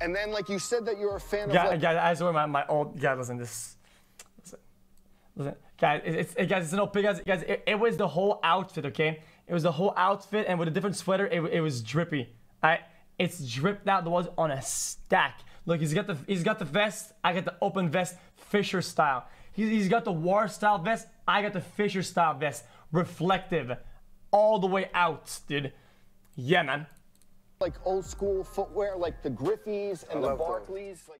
And then, like you said, that you're a fan Yeah, of. Like, guys, I just wear my, my old. Yeah, listen, this. Listen, listen guys, it- it's it, guys, it's no guys, guys. It, it was the whole outfit, okay? It was the whole outfit, and with a different sweater, it, it was drippy. Alright, it's dripped out. There was on a stack. Look, he's got the he's got the vest. I got the open vest, Fisher style. He's, he's got the war style vest. I got the Fisher style vest, reflective, all the way out, dude. Yeah, man. Like old school footwear, like the Griffeys and the. Barkleys. Like,